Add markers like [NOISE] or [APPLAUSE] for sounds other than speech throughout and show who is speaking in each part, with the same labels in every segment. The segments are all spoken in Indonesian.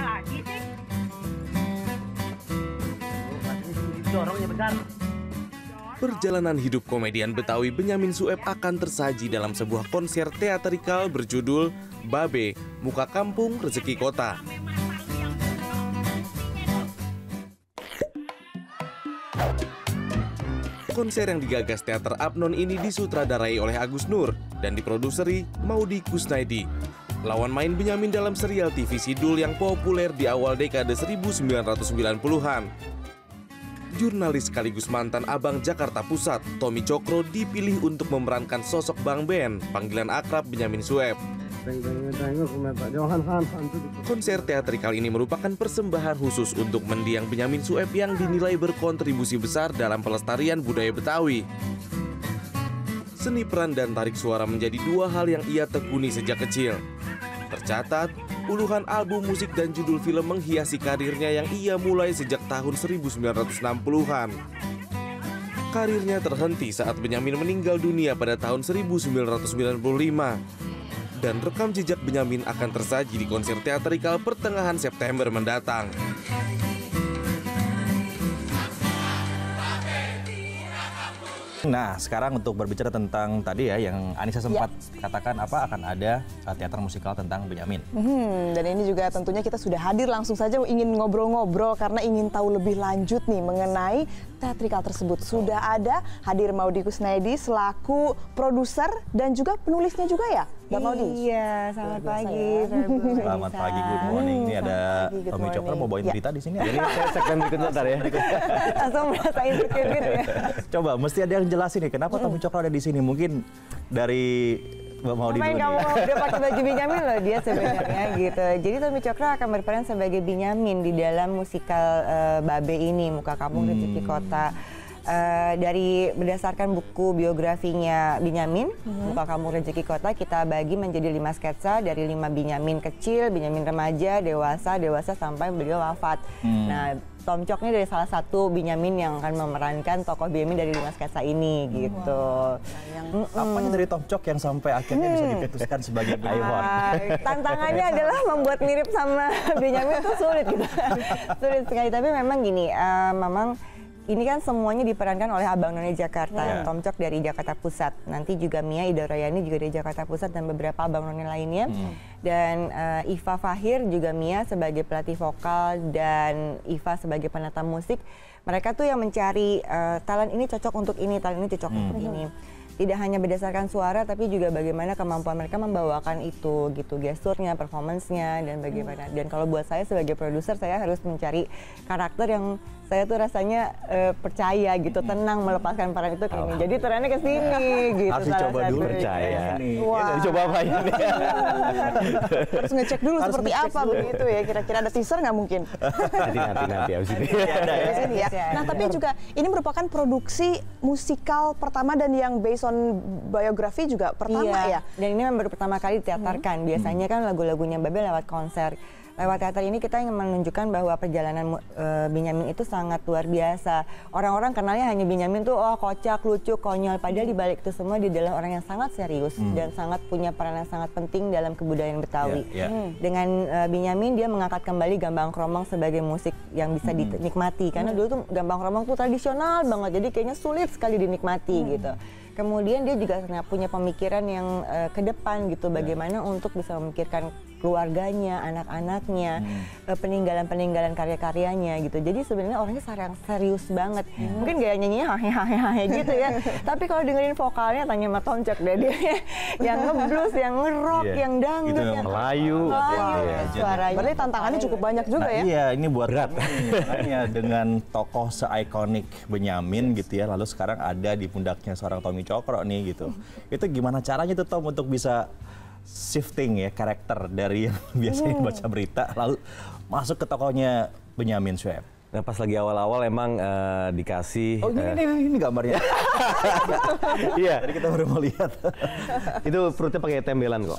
Speaker 1: lagi sih?
Speaker 2: Dorongnya besar.
Speaker 3: Perjalanan hidup komedian Betawi Benyamin Sueb akan tersaji dalam sebuah konser teatrikal berjudul Babe, Muka Kampung Rezeki Kota. Konser yang digagas teater Abnon ini disutradarai oleh Agus Nur dan diproduseri Maudi Kusnaidi. Lawan main Benyamin dalam serial TV Sidul yang populer di awal dekade 1990-an. Jurnalis sekaligus mantan abang Jakarta Pusat, Tommy Cokro dipilih untuk memerankan sosok Bang Ben, panggilan akrab Benyamin Sueb. Konser teatrikal ini merupakan persembahan khusus untuk mendiang Benyamin Sueb yang dinilai berkontribusi besar dalam pelestarian budaya Betawi. Seni peran dan tarik suara menjadi dua hal yang ia tekuni sejak kecil. Tercatat, puluhan album musik dan judul film menghiasi karirnya yang ia mulai sejak tahun 1960-an. Karirnya terhenti saat Benyamin meninggal dunia pada tahun 1995 dan rekam jejak Benyamin akan tersaji di konser teatrikal pertengahan September mendatang.
Speaker 4: Nah, sekarang untuk berbicara tentang tadi ya yang Anissa sempat ya. katakan apa akan ada teater musikal tentang Benyamin.
Speaker 5: Hmm, dan ini juga tentunya kita sudah hadir langsung saja ingin ngobrol-ngobrol karena ingin tahu lebih lanjut nih mengenai teatrikal tersebut. Sudah ada hadir Maudi Kusnaidi selaku produser dan juga penulisnya juga ya, Mbak Maudi?
Speaker 6: Iya, selamat pagi.
Speaker 4: Ya. Selamat pagi, good morning. Ini ada Tommy Cokro mau bawain ya. berita di sini.
Speaker 2: Jadi [LAUGHS] saya segmen berikutnya ntar ya. [LAUGHS]
Speaker 5: Langsung merasa insecure gitu ya.
Speaker 4: Coba, mesti ada yang jelasin nih kenapa Tommy Cokro ada di sini. Mungkin dari Mbak Maudi
Speaker 6: dulu kamu udah pakai baju [LAUGHS] Binyamin loh dia sebenarnya gitu. Jadi Tommy Cokro akan berperan sebagai Binyamin di dalam musikal uh, Babe ini, Muka Kampung hmm. Rezeki Kota. Uh, dari berdasarkan buku biografinya Binyamin, hmm. Muka Kampung Rezeki Kota, kita bagi menjadi lima sketsa dari lima Binyamin kecil, Binyamin remaja, dewasa, dewasa sampai beliau wafat. Hmm. Nah, Tom Cok ini dari salah satu Binyamin yang akan memerankan tokoh Binyamin dari lima sketsa ini hmm. gitu.
Speaker 4: Yang apa dari Tom Cok yang sampai akhirnya hmm. bisa diputuskan sebagai Iwan?
Speaker 6: Tantangannya adalah membuat mirip sama Binyamin itu sulit gitu. [LAUGHS] sulit sekali tapi memang gini, uh, memang ini kan semuanya diperankan oleh Abang None Jakarta, yeah. Tom Cok dari Jakarta Pusat. Nanti juga Mia Ida Royani juga dari Jakarta Pusat dan beberapa Abang None lainnya. Hmm. Dan uh, Iva Fahir juga Mia sebagai pelatih vokal dan Iva sebagai penata musik. Mereka tuh yang mencari uh, talent ini cocok untuk ini, talent ini cocok hmm. untuk ini tidak hanya berdasarkan suara tapi juga bagaimana kemampuan mereka membawakan itu gitu. Gesturnya performancenya dan bagaimana. Dan kalau buat saya sebagai produser saya harus mencari karakter yang saya tuh rasanya uh, percaya gitu. Tenang melepaskan peran itu ke ini. Jadi trennya ke sini [LAUGHS] gitu
Speaker 2: harus coba dulu percaya. Wah. Ya, coba apa ini? [LAUGHS]
Speaker 5: Harus ngecek dulu harus seperti apa dulu. begitu ya. Kira-kira ada teaser nggak mungkin?
Speaker 2: Nanti nanti nanti abis ini.
Speaker 5: Ada ya. ya. nah tapi juga ini merupakan produksi musikal pertama dan yang based on biografi juga pertama
Speaker 6: iya. ya dan ini memang baru pertama kali diteaterkan hmm. biasanya kan lagu-lagunya Babel lewat konser lewat teater ini kita ingin menunjukkan bahwa perjalanan uh, Benyamin itu sangat luar biasa. Orang-orang kenalnya hanya Benyamin tuh oh kocak, lucu, konyol. Padahal di balik itu semua dia adalah orang yang sangat serius hmm. dan sangat punya peran yang sangat penting dalam kebudayaan Betawi. Yeah, yeah. Hmm. Dengan uh, Benyamin dia mengangkat kembali gambang kromong sebagai musik yang bisa hmm. dinikmati karena hmm. dulu tuh gambang kromong tuh tradisional banget. Jadi kayaknya sulit sekali dinikmati hmm. gitu. Kemudian dia juga punya pemikiran yang uh, ke depan gitu, ya. bagaimana yeah. untuk bisa memikirkan keluarganya, anak-anaknya, hmm. peninggalan-peninggalan karya-karyanya gitu. Jadi sebenarnya orangnya sarang serius banget. Hmm. Mungkin gaya nyanyinya hahe gitu ya. [LAUGHS] Tapi kalau dengerin vokalnya tanya sama Toncok deh dia [LAUGHS] yang ngeblues, yang ngerock, yeah. yang dangdut,
Speaker 2: gitu, yang Melayu,
Speaker 5: Melayu ya, suaranya. Berarti tantangannya cukup banyak juga
Speaker 4: nah,
Speaker 5: ya.
Speaker 4: Iya, ini buat berat. [LAUGHS] Makanya dengan tokoh seikonik Benyamin gitu ya, lalu sekarang ada di pundaknya seorang Tommy Cokro nih gitu. Itu gimana caranya tuh Tom untuk bisa shifting ya karakter dari yang [LAUGHS] biasanya hmm. baca berita lalu masuk ke tokohnya Benyamin Sueb.
Speaker 2: Nah pas lagi awal-awal emang uh, dikasih.
Speaker 4: Oh ini, uh, ini, ini gambarnya. [LAUGHS] [LAUGHS]
Speaker 2: Iya.
Speaker 4: Jadi kita baru mau lihat. [LAUGHS]
Speaker 2: itu perutnya pakai tembelan kok.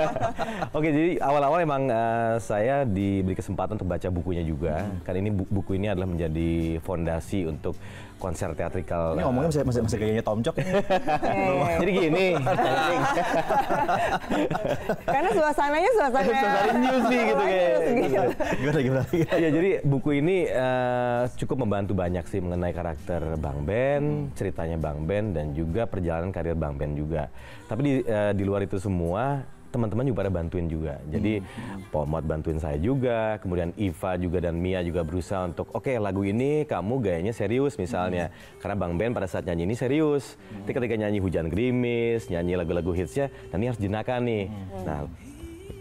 Speaker 2: [LAUGHS] Oke, jadi awal-awal emang eh, saya diberi kesempatan untuk baca bukunya juga. Kan ini bu- buku ini adalah menjadi fondasi untuk konser teatrikal.
Speaker 4: Ini
Speaker 2: eh,
Speaker 4: ngomongnya masih masih, masih gayanya Tom Cok.
Speaker 2: jadi gini,
Speaker 6: Karena suasananya suasana
Speaker 2: Suasana news nih gitu kayak.
Speaker 4: gimana gimana?
Speaker 2: Iya, jadi buku ini eh, cukup membantu banyak sih mengenai karakter Bang Ben, ceritanya Bang Ben, dan juga perjalanan karir Bang Ben juga. Tapi di, eh, di luar itu semua, teman-teman juga pada bantuin juga. Jadi Pomot bantuin saya juga, kemudian Iva juga dan Mia juga berusaha untuk, oke lagu ini kamu gayanya serius misalnya. Karena Bang Ben pada saat nyanyi ini serius. Tapi ketika nyanyi Hujan Gerimis, nyanyi lagu-lagu hitsnya, dan ini harus jenaka nih. Nah,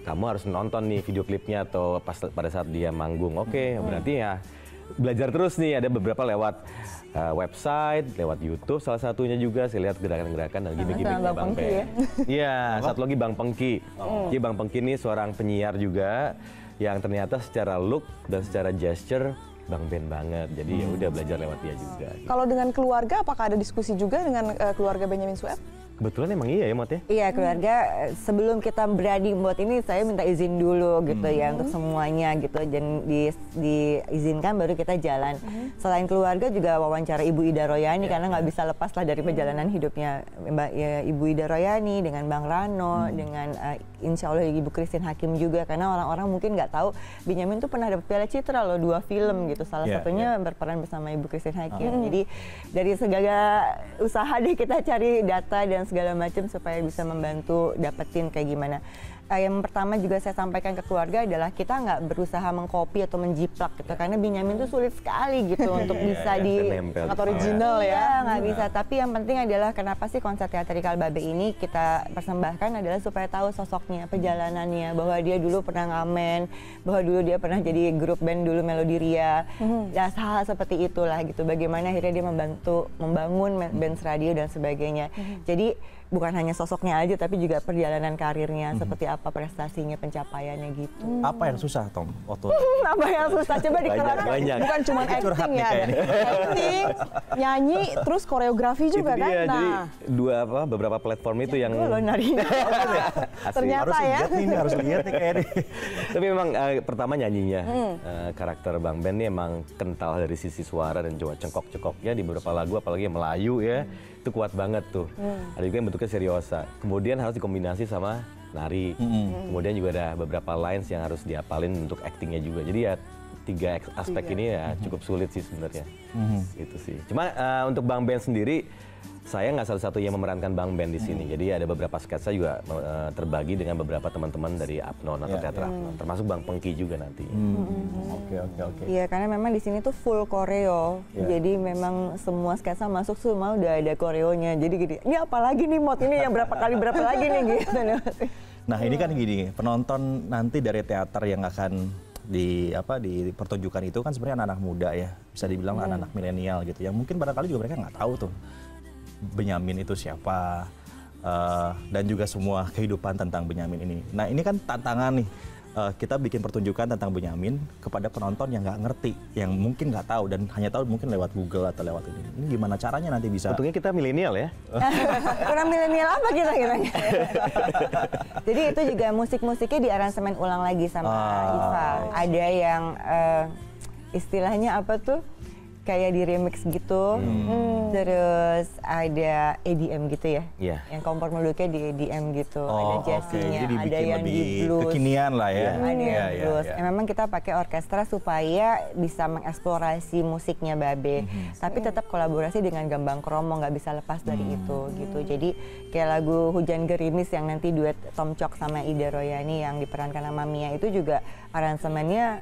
Speaker 2: kamu harus nonton nih video klipnya atau pas pada saat dia manggung. Oke, berarti ya belajar terus nih. Ada beberapa lewat uh, website, lewat YouTube salah satunya juga. Saya lihat gerakan-gerakan dan gimmick-gimmicknya
Speaker 6: Bang
Speaker 2: Bang
Speaker 6: Pengki
Speaker 2: Pen.
Speaker 6: ya?
Speaker 2: Iya, satu lagi Bang Pengki. Jadi Bang Pengki ini seorang penyiar juga yang ternyata secara look dan secara gesture Bang Ben banget. Jadi ya udah belajar lewat dia juga.
Speaker 5: Kalau dengan keluarga, apakah ada diskusi juga dengan eh, keluarga Benjamin Sueb?
Speaker 2: Kebetulan emang iya ya Mot ya?
Speaker 6: Iya keluarga eh, sebelum kita berani buat ini saya minta izin dulu gitu ya untuk semuanya gitu. Dan di, diizinkan baru kita jalan. Selain keluarga juga wawancara Ibu Ida Royani karena nggak bisa lepas lah dari perjalanan hidupnya Mbak ya, Ibu Ida Royani dengan Bang Rano dengan eh, Insya Allah Ibu Christine Hakim juga karena orang-orang mungkin nggak tahu Benjamin tuh pernah dapat Piala Citra loh dua film gitu salah
Speaker 4: Yeah,
Speaker 6: satunya berperan bersama Ibu Christine Hakim. Jadi dari segala usaha deh kita cari data dan segala macam supaya bisa membantu dapetin kayak gimana. Eh, yang pertama juga saya sampaikan ke keluarga adalah kita nggak berusaha mengcopy atau menjiplak gitu karena Benyamin itu sulit sekali gitu [LAUGHS] untuk bisa di
Speaker 2: Nempel.
Speaker 5: Sangat original ya.
Speaker 6: Iya, nggak bisa. Tapi yang penting adalah kenapa sih konser teatrikal Babe ini kita persembahkan adalah supaya tahu sosoknya, perjalanannya, bahwa dia dulu pernah ngamen, bahwa dulu dia pernah jadi grup band dulu Melodiria. Ya hal seperti itulah gitu. Bagaimana akhirnya dia membantu membangun band radio dan sebagainya. Jadi bukan hanya sosoknya aja tapi juga perjalanan karirnya seperti apa prestasinya, pencapaiannya gitu.
Speaker 4: Apa yang susah Tom waktu [LAUGHS]
Speaker 6: apa yang susah coba dikerahkan.
Speaker 2: banyak.
Speaker 5: Bukan cuma acting
Speaker 4: nih
Speaker 5: ya,
Speaker 4: kayaknya.
Speaker 5: acting, nyanyi, terus koreografi juga
Speaker 2: itu
Speaker 5: kan.
Speaker 2: dia. Jadi
Speaker 5: Nah,
Speaker 2: dua apa beberapa platform itu yang
Speaker 6: Gue loh nari. [LAUGHS]
Speaker 2: asli.
Speaker 5: Ternyata
Speaker 4: harus
Speaker 5: ya.
Speaker 4: lihat nih, ini harus lihat nih kayak nih. [LAUGHS]
Speaker 2: Tapi memang eh, pertama nyanyinya
Speaker 5: Hmm.
Speaker 2: Eh, karakter Bang Ben ini emang kental dari sisi suara dan juga cengkok-cengkoknya di beberapa lagu apalagi yang Melayu ya itu kuat banget tuh.
Speaker 5: Hmm.
Speaker 2: Ada juga yang bentuknya seriosa. Kemudian harus dikombinasi sama nari. Kemudian juga ada beberapa lines yang harus diapalin untuk actingnya juga. Jadi ya tiga aspek ini ya cukup sulit sih sebenarnya. Gitu sih. Cuma eh, untuk Bang Ben sendiri saya nggak satu-satunya memerankan Bang Ben di sini. Jadi ada beberapa sketsa juga eh, terbagi dengan beberapa teman-teman dari Apnon atau
Speaker 4: Iya,
Speaker 2: teater Apnon. Termasuk Bang Pengki juga nanti.
Speaker 4: Oke oke oke.
Speaker 6: Iya, karena memang di sini tuh full koreo.
Speaker 4: Iya.
Speaker 6: Jadi memang semua sketsa masuk semua udah ada koreonya. Jadi gini, ini apa lagi nih mod ini yang berapa kali berapa lagi nih gitu.
Speaker 4: Nah ini kan gini, penonton nanti dari teater yang akan di apa di pertunjukan itu kan sebenarnya anak-anak muda ya, bisa dibilang anak-anak milenial gitu. Yang mungkin barangkali juga mereka nggak tahu tuh Benyamin itu siapa eh, dan juga semua kehidupan tentang Benyamin ini. Nah ini kan tantangan nih. eh, kita bikin pertunjukan tentang Benyamin kepada penonton yang nggak ngerti, yang mungkin nggak tahu dan hanya tahu mungkin lewat Google atau lewat ini. Ini gimana caranya nanti bisa?
Speaker 2: Untungnya kita milenial ya. [LAUGHS]
Speaker 6: Kurang milenial apa kita kiranya? [LAUGHS] Jadi itu juga musik-musiknya di aransemen ulang lagi sama
Speaker 4: Ah.
Speaker 6: Iva. Ada yang eh, istilahnya apa tuh? Kayak di remix gitu. Terus ada EDM gitu ya.
Speaker 2: Iya.
Speaker 6: Yang kompor meluknya di EDM gitu.
Speaker 4: Oh,
Speaker 6: ada jazznya,
Speaker 4: Jadi
Speaker 6: ada yang
Speaker 4: lebih
Speaker 6: di blues.
Speaker 4: kekinian lah ya.
Speaker 6: Ada
Speaker 4: Iya,
Speaker 6: yang
Speaker 4: iya,
Speaker 6: blues.
Speaker 4: iya.
Speaker 6: Ya, memang kita pakai orkestra supaya bisa mengeksplorasi musiknya Babe. Tapi tetap kolaborasi dengan Gambang Kromo nggak bisa lepas dari itu gitu. Jadi kayak lagu Hujan Gerimis yang nanti duet Tom Cok sama Ida Royani yang diperankan sama Mia itu juga aransemennya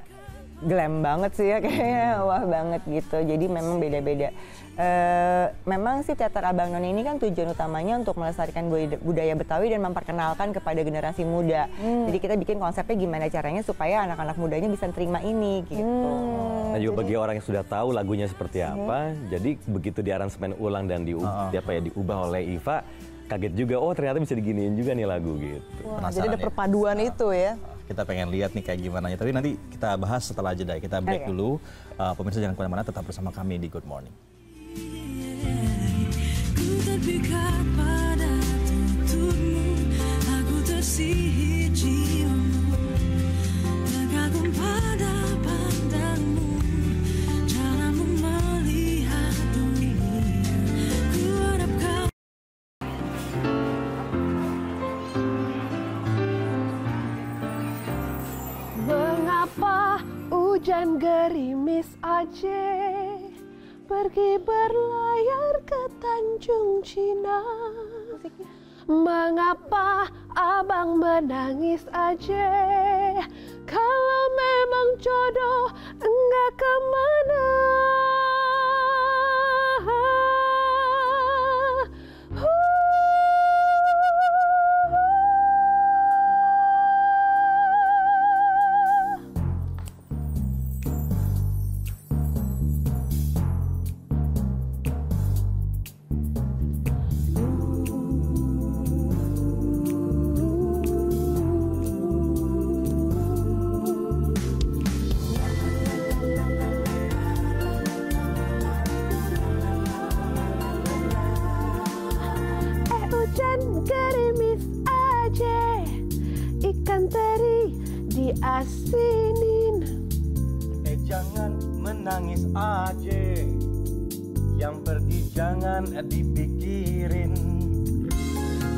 Speaker 6: glam banget sih ya kayaknya wah banget gitu. Jadi memang beda-beda. Eh, memang sih teater Abang None ini kan tujuan utamanya untuk melestarikan budaya- Betawi dan memperkenalkan kepada generasi muda. Jadi kita bikin konsepnya gimana caranya supaya anak-anak mudanya bisa terima ini gitu.
Speaker 2: Dan juga bagi orang yang sudah tahu lagunya seperti apa, jadi begitu di aransemen ulang dan di, di apa ya diubah oleh Iva, kaget juga, oh ternyata bisa diginiin juga nih lagu gitu.
Speaker 5: Wah, jadi ada
Speaker 4: ya?
Speaker 5: perpaduan itu ya.
Speaker 4: Kita pengen lihat nih kayak gimana ya. Tapi nanti kita bahas setelah jeda. Kita break
Speaker 6: Oke.
Speaker 4: dulu. Uh, pemirsa jangan ke mana-mana, tetap bersama kami di Good Morning.
Speaker 7: Dipikat pada tutupmu Aku tersihir
Speaker 8: hujan gerimis Aceh pergi berlayar ke Tanjung Cina? Mengapa abang menangis Aceh kalau memang jodoh enggak ke mana? Diasinin.
Speaker 9: Eh jangan menangis aja. Yang pergi jangan dipikirin.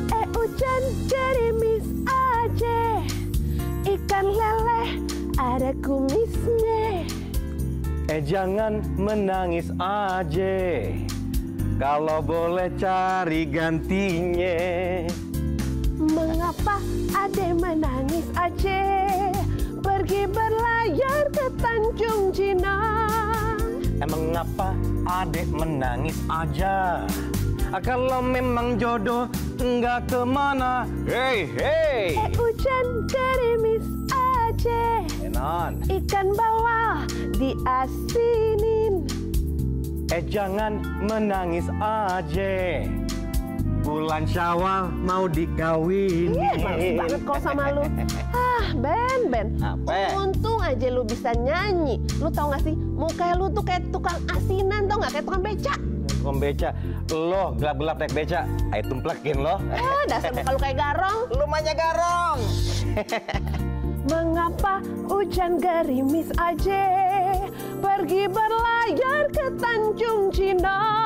Speaker 8: Eh hujan gerimis Aceh Ikan lele ada kumisnya.
Speaker 9: Eh jangan menangis aja. Kalau boleh cari gantinya.
Speaker 8: Mengapa ade menangis Aceh Pergi berlayar ke Tanjung Cina.
Speaker 9: Emang ngapa adek menangis aja? Ah, Kalau memang jodoh enggak ke mana? Hei hei!
Speaker 8: Eh hujan gerimis Aceh
Speaker 9: Enon
Speaker 8: Ikan bawal diasinin
Speaker 9: Eh jangan menangis aja Bulan syawal mau dikawin
Speaker 8: males banget kok sama lu. Ah, Ben, Ben.
Speaker 9: Apa?
Speaker 8: Untung aja lu bisa nyanyi. Lu tau gak sih, muka lu tuh kayak tukang asinan tau gak? Kayak tukang beca.
Speaker 9: Tukang beca Lo gelap-gelap naik beca Ayo tumplekin lo
Speaker 8: Ah, dasar muka lu kayak garong.
Speaker 9: Lu manya garong
Speaker 8: Mengapa hujan gerimis aja Pergi berlayar ke Tanjung Cina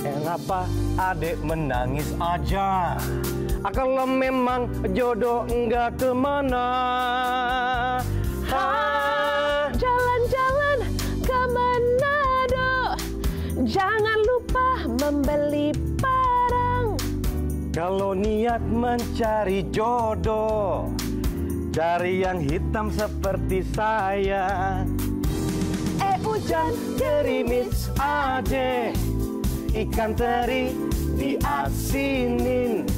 Speaker 9: Kenapa adek menangis aja? Ah, Kalau memang jodoh enggak ke mana? Ah,
Speaker 8: Jalan-jalan ke Manado Jangan lupa membeli parang
Speaker 9: Kalau niat mencari jodoh Cari yang hitam seperti saya.
Speaker 8: Eh hujan
Speaker 9: Gerimis aja Ikan teri diasinin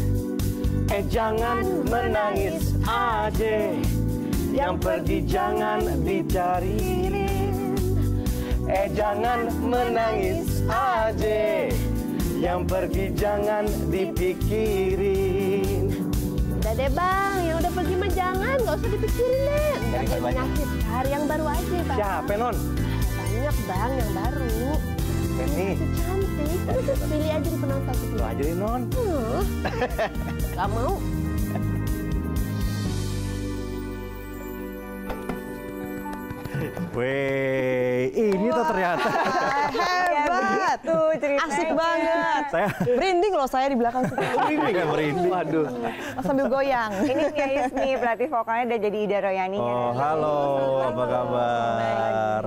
Speaker 9: Eh jangan menangis aja Yang pergi jangan dicariin Eh jangan menangis aja Yang pergi jangan dipikirin
Speaker 8: Udah deh bang, yang udah pergi mah jangan, gak usah dipikirin deh. Ada
Speaker 9: banyak.
Speaker 8: penyakit, cari yang baru aja bang.
Speaker 9: Siapa non?
Speaker 8: Banyak bang yang baru.
Speaker 9: Ini
Speaker 8: Itu cantik, [LAUGHS] pilih aja di penonton. Pilih.
Speaker 9: aja deh non
Speaker 8: Hmm. [LAUGHS] Gak mau.
Speaker 4: Weh, ini tuh ternyata. [LAUGHS]
Speaker 5: Hebat.
Speaker 6: Tuh ceritanya.
Speaker 5: Asik banget.
Speaker 4: Saya
Speaker 5: Merinding loh saya di belakang
Speaker 4: ini kan merinding.
Speaker 9: Waduh
Speaker 5: Sambil goyang.
Speaker 6: Ini Tia Ismi, pelatih vokalnya udah jadi Ida Royani.
Speaker 4: Oh, halo, apa kabar?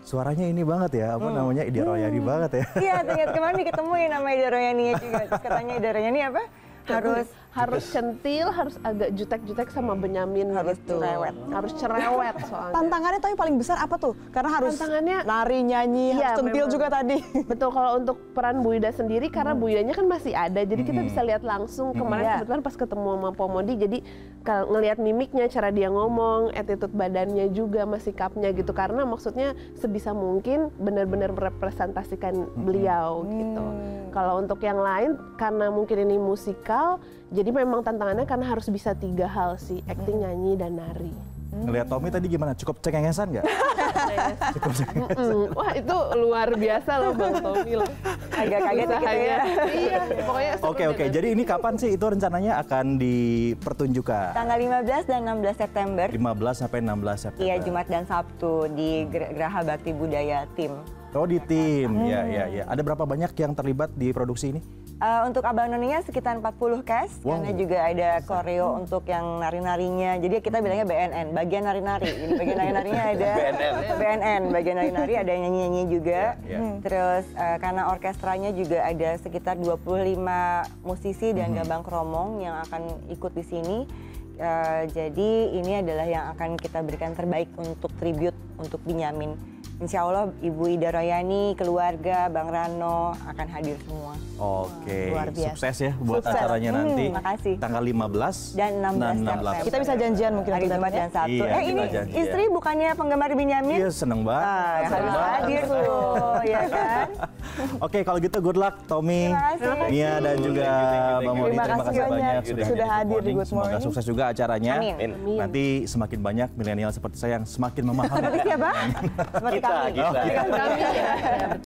Speaker 4: Suaranya ini banget ya, apa namanya? Ida Royani banget ya.
Speaker 6: Iya, ternyata kemarin diketemuin nama Ida Royani juga. Terus katanya Ida Royani apa? Harus
Speaker 8: harus centil, harus agak jutek-jutek sama Benyamin
Speaker 5: Harus
Speaker 8: gitu.
Speaker 5: cerewet.
Speaker 8: Harus cerewet [LAUGHS] soalnya.
Speaker 5: Tantangannya tapi paling besar apa tuh? Karena harus
Speaker 8: Tantangannya-
Speaker 5: nari, nyanyi,
Speaker 8: Iya,
Speaker 5: harus centil
Speaker 8: memang.
Speaker 5: juga tadi. [LAUGHS]
Speaker 8: Betul kalau untuk peran Bu Ida sendiri karena Bu Idanya kan masih ada jadi kita bisa lihat langsung kemarin
Speaker 5: Iya.
Speaker 8: kebetulan pas ketemu sama Pomodi jadi kalau ngelihat mimiknya cara dia ngomong attitude badannya juga masih sikapnya gitu karena maksudnya sebisa mungkin benar-benar merepresentasikan beliau gitu. Kalau untuk yang lain karena mungkin ini musikal jadi memang tantangannya karena harus bisa tiga hal sih acting, nyanyi dan nari.
Speaker 4: Ngeliat Tommy tadi gimana? Cukup cengengesan nggak? [LAUGHS] Cukup cengengesan.
Speaker 8: Mm, Wah itu luar biasa loh Bang Tommy loh.
Speaker 6: Agak kaget gitu ya.
Speaker 8: Iya, [LAUGHS] pokoknya
Speaker 4: Oke oke, jadi ini kapan sih itu rencananya akan dipertunjukkan?
Speaker 6: Tanggal 15 dan 16 September.
Speaker 4: 15 sampai 16 September.
Speaker 6: Iya, Jumat dan Sabtu di Ger- Geraha Bakti Budaya Tim.
Speaker 4: Oh di tim, ya
Speaker 6: Hmm.
Speaker 4: ya ya. Ada berapa banyak yang terlibat di produksi ini?
Speaker 6: Eh, untuk Abang Noninya sekitar 40 cast,
Speaker 4: Wow.
Speaker 6: karena juga ada koreo untuk yang nari-narinya. Jadi kita bilangnya BNN, bagian nari-nari. Jadi bagian nari-narinya [LAUGHS] ada BNN, bagian nari-nari ada yang nyanyi-nyanyi juga.
Speaker 4: Ya, ya.
Speaker 6: Hmm. Terus eh, karena orkestranya juga ada sekitar 25 musisi dan gabang kromong yang akan ikut di sini. Eh, jadi ini adalah yang akan kita berikan terbaik untuk tribute untuk Binyamin. Insya Allah Ibu Ida Royani, keluarga, Bang Rano akan hadir semua.
Speaker 4: Oke,
Speaker 5: Luar biasa.
Speaker 4: sukses ya buat
Speaker 5: Sukses.
Speaker 4: acaranya
Speaker 6: Hmm,
Speaker 4: nanti.
Speaker 6: makasih.
Speaker 4: Tanggal 15
Speaker 6: Dan 16 September.
Speaker 5: Kita bisa janjian mungkin
Speaker 6: hari Jumat dan Sabtu.
Speaker 4: Iya,
Speaker 6: eh ini
Speaker 4: janjian.
Speaker 6: istri bukannya penggemar Benyamin?
Speaker 4: Iya, seneng banget.
Speaker 6: Ah,
Speaker 4: seneng
Speaker 6: harus
Speaker 4: banget.
Speaker 6: hadir tuh, ya kan? [LAUGHS] [LAUGHS]
Speaker 4: Oke, kalau gitu good luck Tommy. Mia dan juga Bang Modi.
Speaker 5: Terima
Speaker 4: Terima
Speaker 5: kasih banyak
Speaker 4: banyak
Speaker 5: sudah hadir di Good
Speaker 4: Semoga
Speaker 5: Morning.
Speaker 4: sukses juga acaranya.
Speaker 6: Amin.
Speaker 4: Nanti semakin banyak milenial seperti saya yang semakin memahami.
Speaker 6: Seperti siapa? [LAUGHS] Seperti
Speaker 2: Kita,
Speaker 6: kami.
Speaker 2: kita.
Speaker 8: Kami ya.